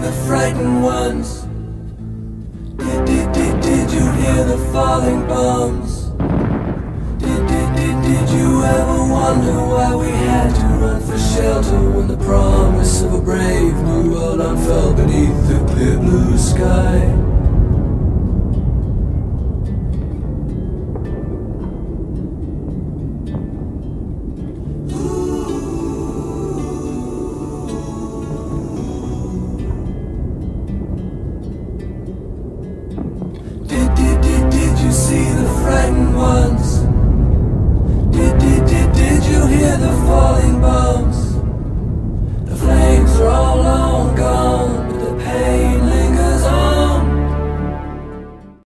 the frightened ones. Did, did, did, did you hear the falling bombs? Did, did, did, did you ever wonder why we had to run for shelter when the promise of a brave new world unfurled beneath the